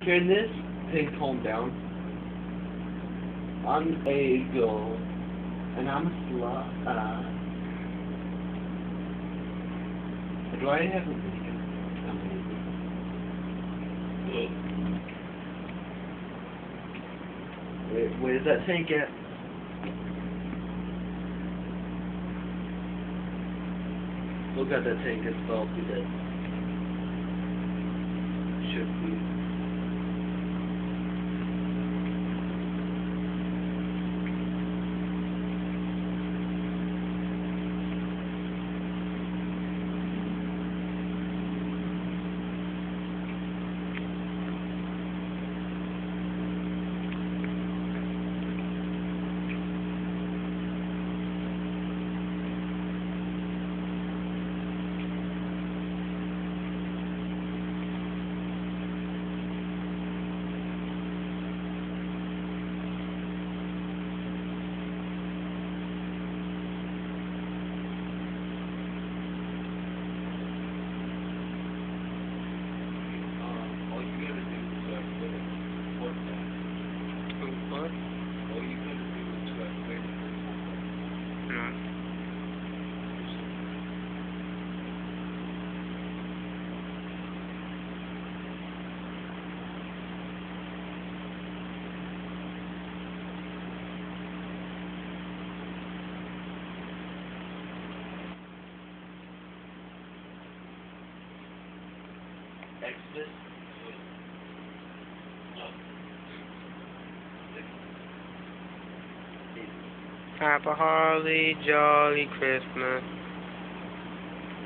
Can this thing calm down? I'm a girl, and I'm a slut. Uh, do I have a video? Wait, where's that tank at? Look at that tank, it's salty dead. Should be. Um, all you gotta do is uh, quit it. Report that. What? All you gotta do is uh, quit it. Report that. No. Exodus. A holly jolly Christmas.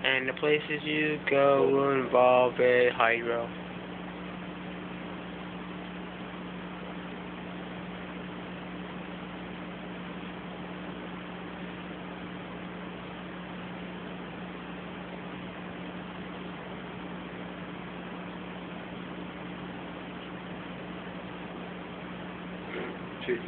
And the places you go will involve a hydro. George.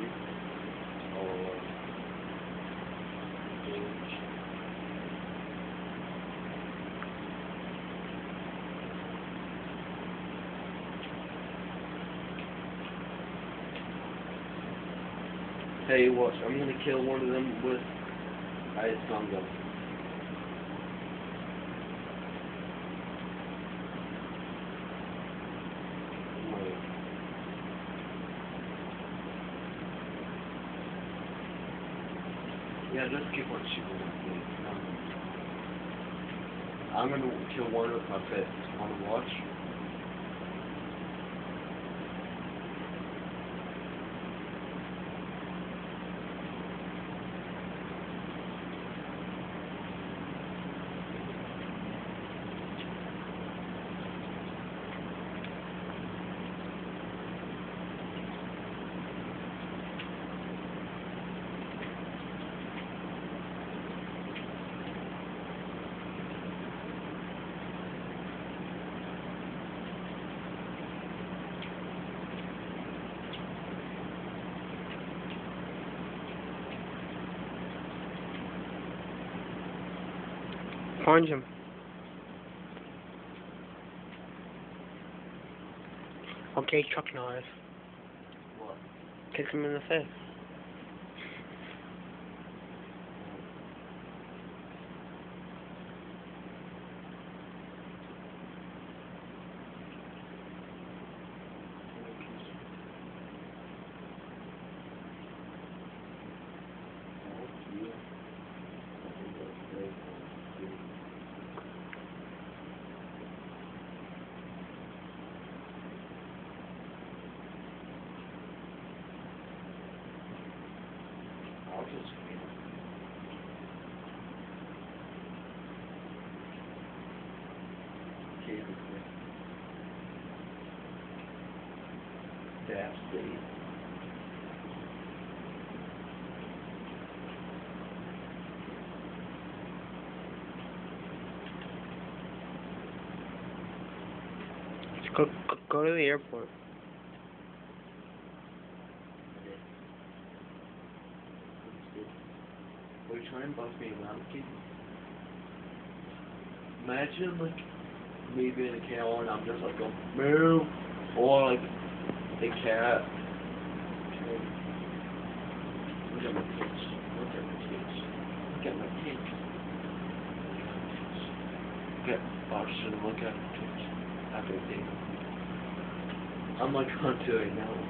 Hey, watch. I'm gonna kill one of them with ice gun gun. Wait. Yeah, just keep on shooting I'm gonna kill one with my fist. Wanna watch? Punch him. Okay, Chuck Norris. What? Kick him in the face. I'll just wait. Okay, this way. Dash state. Just go, go, go to the airport. You trying to bust me around, kid? Imagine, like, me being a cow and I'm just like, going, move. Or like a cat. Look at my tits. Look at my tits. Look at my tits. Look at should look at my tits. Everything. I'm like onto it now.